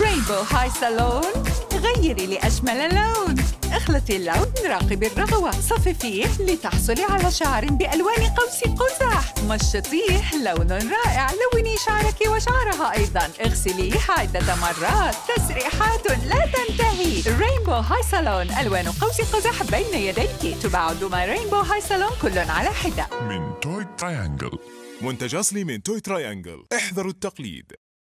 رينبو هاي صالون غيري لأجمل لون أخلطي اللون راقبي الرغوة. صففيه لتحصلي على شعر بألوان قوس قزح. مشطيه لون رائع. لوني شعرك وشعرها أيضا. اغسليه عدة مرات. تسريحات لا تنتهي. رينبو هاي صالون ألوان قوس قزح بين يديك. تباع دمى رينبو هاي صالون كل على حدة. من توي تريانجل منتج أصلي من توي تريانجل احذروا التقليد.